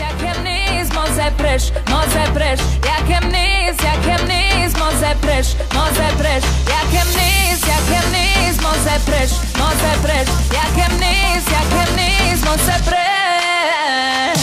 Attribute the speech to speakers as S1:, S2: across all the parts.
S1: jakem niz moze preš, moze preš, jakem niz, jakem niz moze preš, moze preš, jakem niz, jakem niz moze preš, moze preš, jakem niz, jakem niz moze preš.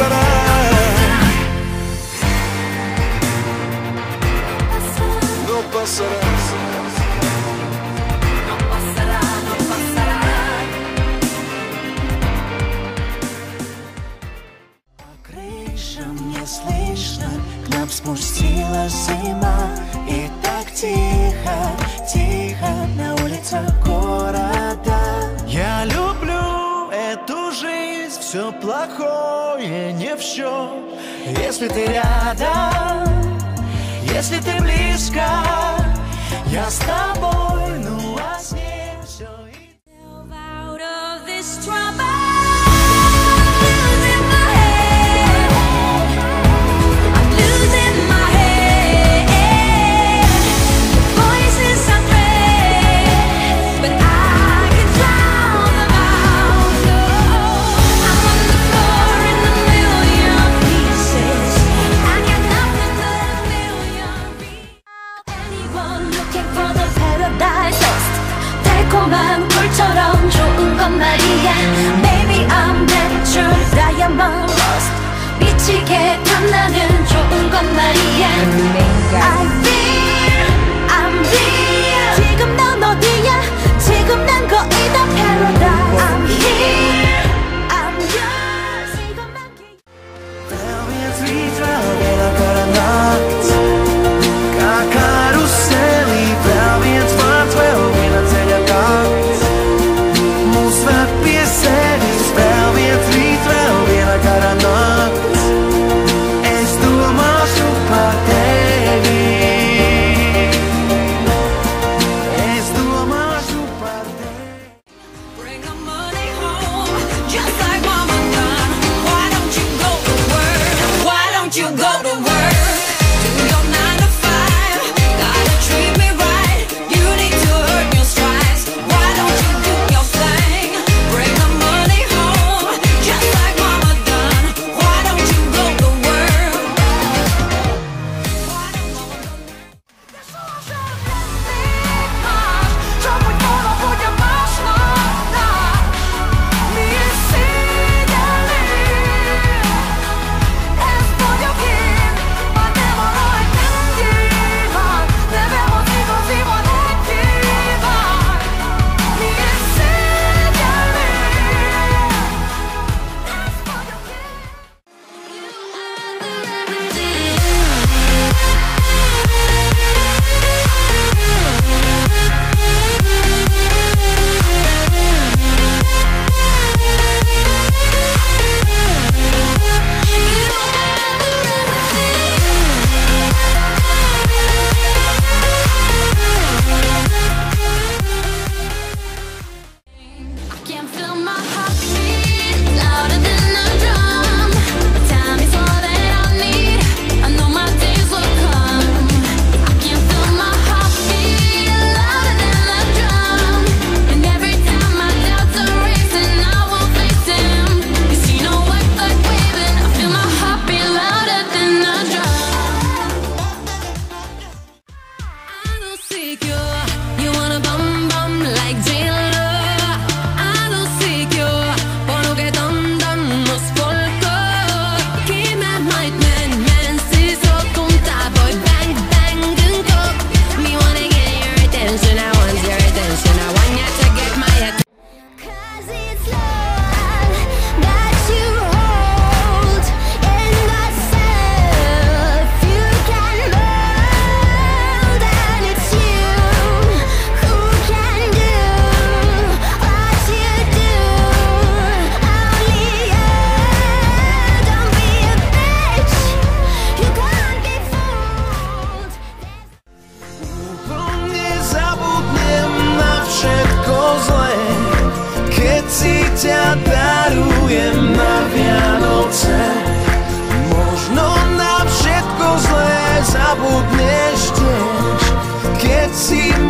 S2: pasará. No pasará. No
S1: pasará, no pasará.
S2: По крышам не слышно, к нам спустилась зима, и так тихо, тихо на улицах
S1: города.
S2: Я люблю эту жизнь, все плохое. Такое не все Если ты рядом Если ты близко Я с тобой.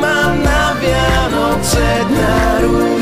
S2: ma na Vianoce daruj.